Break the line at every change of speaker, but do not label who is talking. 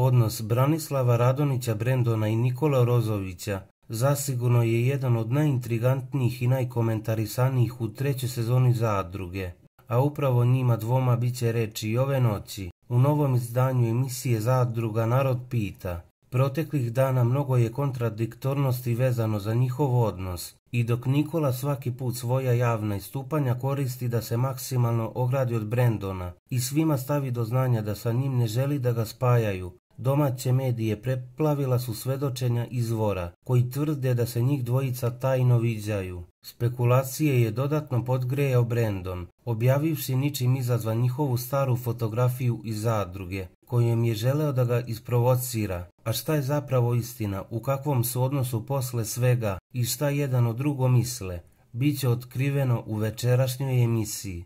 Odnos Branislava Radonića Brendona i Nikola Rozovića zasigurno je jedan od najintrigantnijih i najkomentarisanijih u trećoj sezoni Zadruge, a upravo njima dvoma bit će reći i ove noći u novom izdanju emisije Zadruga Narod pita. Proteklih dana mnogo je kontradiktornosti vezano za njihov odnos i dok Nikola svaki put svoja javna istupanja koristi da se maksimalno ogradi od Brendona i svima stavi do znanja da sa njim ne želi da ga spajaju, Domaće medije preplavila su svedočenja izvora, koji tvrde da se njih dvojica tajno viđaju. Spekulacije je dodatno podgrejao Brandon, objavivši ničim izazvan njihovu staru fotografiju iz zadruge, kojom je želeo da ga isprovocira. A šta je zapravo istina, u kakvom su odnosu posle svega i šta jedan o drugom misle, bit će otkriveno u večerašnjoj emisiji.